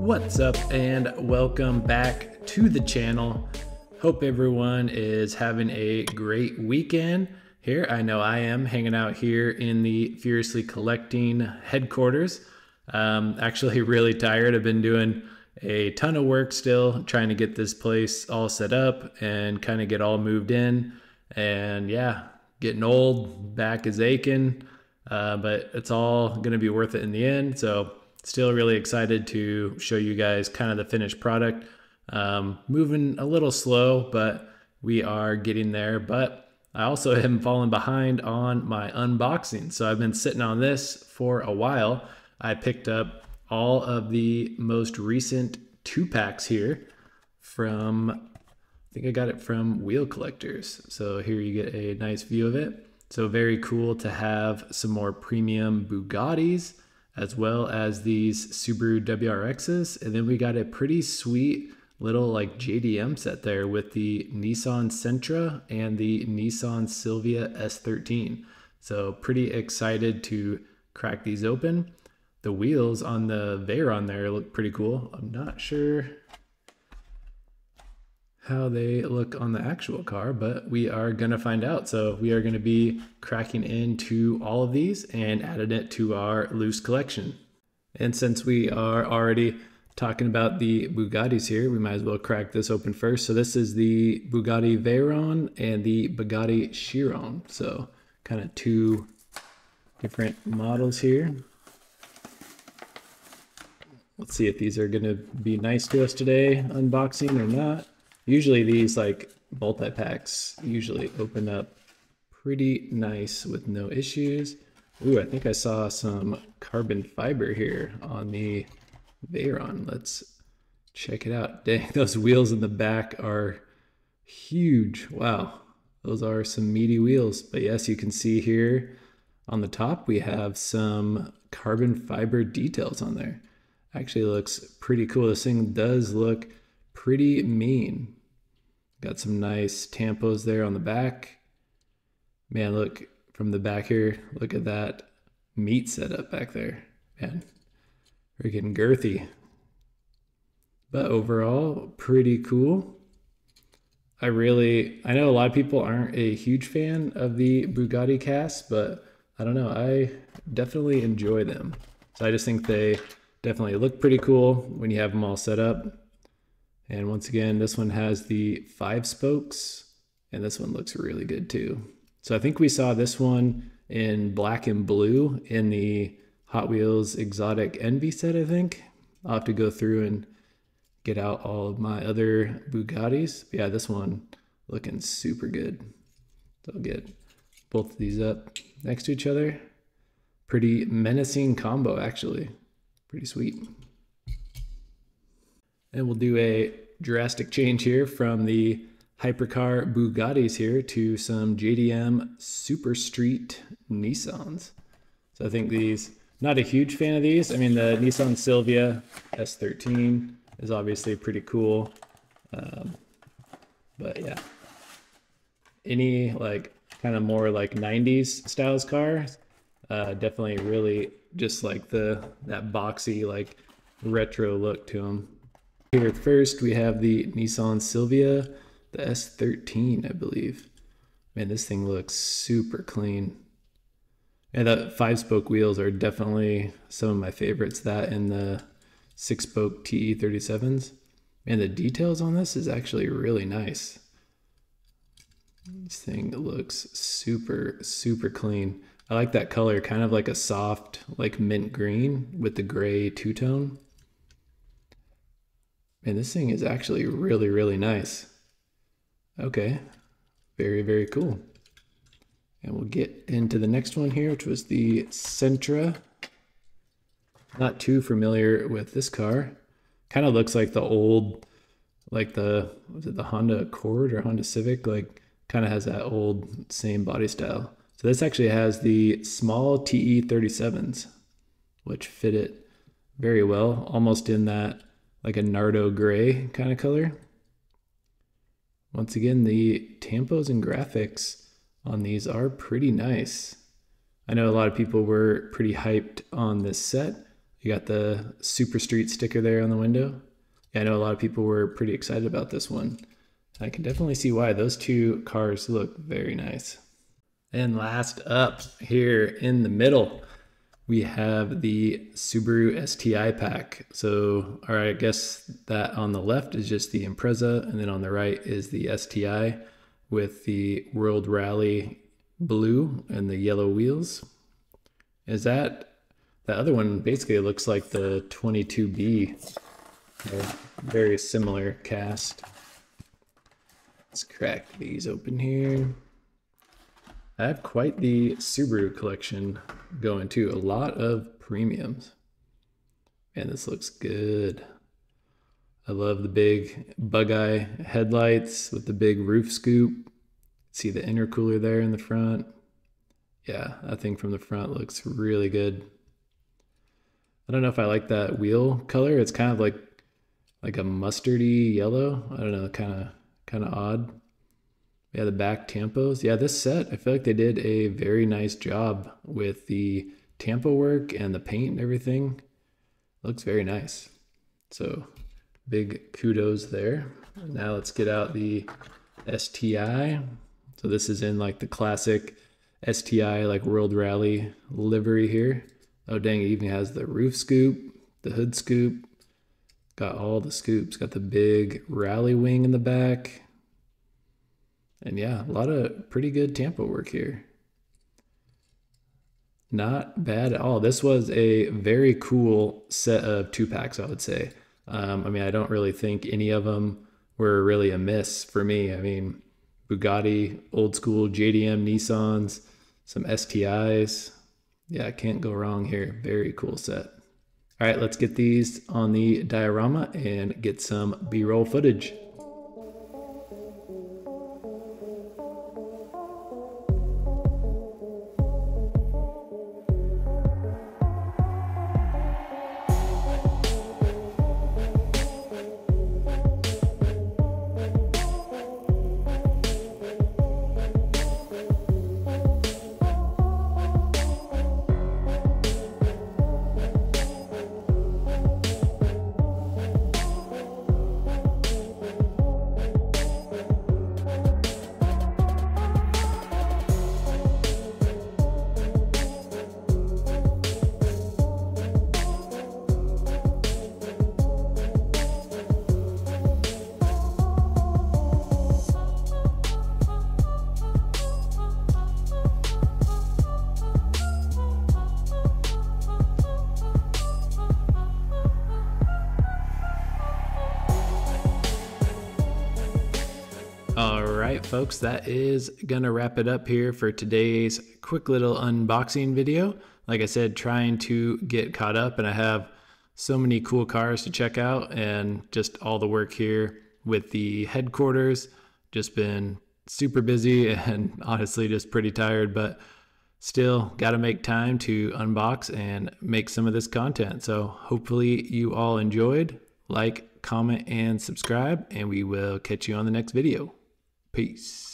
What's up, and welcome back to the channel. Hope everyone is having a great weekend here. I know I am hanging out here in the Furiously Collecting headquarters. Um, actually, really tired. I've been doing a ton of work still, trying to get this place all set up and kind of get all moved in. And yeah, getting old, back is aching, uh, but it's all going to be worth it in the end. So, still really excited to show you guys kind of the finished product. Um, moving a little slow, but we are getting there. But I also am falling behind on my unboxing. So I've been sitting on this for a while. I picked up all of the most recent two packs here from, I think I got it from Wheel Collectors. So here you get a nice view of it. So very cool to have some more premium Bugattis as well as these Subaru WRXs. And then we got a pretty sweet little like JDM set there with the Nissan Sentra and the Nissan Silvia S13. So pretty excited to crack these open. The wheels on the Veyron there look pretty cool. I'm not sure how they look on the actual car, but we are going to find out. So we are going to be cracking into all of these and adding it to our loose collection. And since we are already talking about the Bugattis here, we might as well crack this open first. So this is the Bugatti Veyron and the Bugatti Chiron. So kind of two different models here. Let's see if these are going to be nice to us today, unboxing or not. Usually these like multi-packs usually open up pretty nice with no issues. Ooh, I think I saw some carbon fiber here on the Veyron. Let's check it out. Dang, those wheels in the back are huge. Wow, those are some meaty wheels. But yes, you can see here on the top, we have some carbon fiber details on there. Actually looks pretty cool. This thing does look pretty mean. Got some nice tampos there on the back. Man, look from the back here. Look at that meat setup back there. Man, freaking girthy. But overall, pretty cool. I really, I know a lot of people aren't a huge fan of the Bugatti cast, but I don't know, I definitely enjoy them. So I just think they definitely look pretty cool when you have them all set up. And once again, this one has the five spokes and this one looks really good too. So I think we saw this one in black and blue in the Hot Wheels Exotic Envy set, I think. I'll have to go through and get out all of my other Bugattis. But yeah, this one looking super good. So I'll get both of these up next to each other. Pretty menacing combo, actually. Pretty sweet. And we'll do a drastic change here from the hypercar Bugattis here to some JDM Super Street Nissans. So I think these, not a huge fan of these. I mean, the Nissan Silvia S13 is obviously pretty cool. Um, but yeah, any like kind of more like 90s styles car, uh, definitely really just like the, that boxy, like retro look to them. Here first we have the Nissan Silvia, the S13, I believe. Man, this thing looks super clean. And the five spoke wheels are definitely some of my favorites. That and the six spoke TE37s. And the details on this is actually really nice. This thing looks super, super clean. I like that color, kind of like a soft, like mint green with the gray two tone. And this thing is actually really, really nice. Okay, very, very cool. And we'll get into the next one here, which was the Sentra. Not too familiar with this car. Kind of looks like the old, like the, was it the Honda Accord or Honda Civic? Like kind of has that old same body style. So this actually has the small TE37s, which fit it very well, almost in that like a Nardo gray kind of color. Once again, the tampos and graphics on these are pretty nice. I know a lot of people were pretty hyped on this set. You got the Super Street sticker there on the window. Yeah, I know a lot of people were pretty excited about this one. I can definitely see why. Those two cars look very nice. And last up here in the middle, we have the Subaru STI pack. So, right, I guess that on the left is just the Impreza, and then on the right is the STI with the World Rally blue and the yellow wheels. Is that the other one? Basically, looks like the 22B. Very similar cast. Let's crack these open here. I have quite the Subaru collection going too. A lot of premiums. Man, this looks good. I love the big bug eye headlights with the big roof scoop. See the intercooler there in the front. Yeah, that thing from the front looks really good. I don't know if I like that wheel color. It's kind of like like a mustardy yellow. I don't know, kind of kind of odd. Yeah, the back tampos. Yeah, this set, I feel like they did a very nice job with the tampo work and the paint and everything. Looks very nice. So big kudos there. Now let's get out the STI. So this is in like the classic STI like World Rally livery here. Oh dang, it even has the roof scoop, the hood scoop, got all the scoops, got the big rally wing in the back, and yeah, a lot of pretty good tampo work here. Not bad at all. This was a very cool set of two packs, I would say. Um, I mean, I don't really think any of them were really a miss for me. I mean, Bugatti, old school JDM Nissans, some STIs. Yeah, I can't go wrong here. Very cool set. All right, let's get these on the diorama and get some B-roll footage. All right, folks, that is gonna wrap it up here for today's quick little unboxing video. Like I said, trying to get caught up, and I have so many cool cars to check out, and just all the work here with the headquarters. Just been super busy and honestly just pretty tired, but still got to make time to unbox and make some of this content. So hopefully you all enjoyed. Like, comment, and subscribe, and we will catch you on the next video. Peace.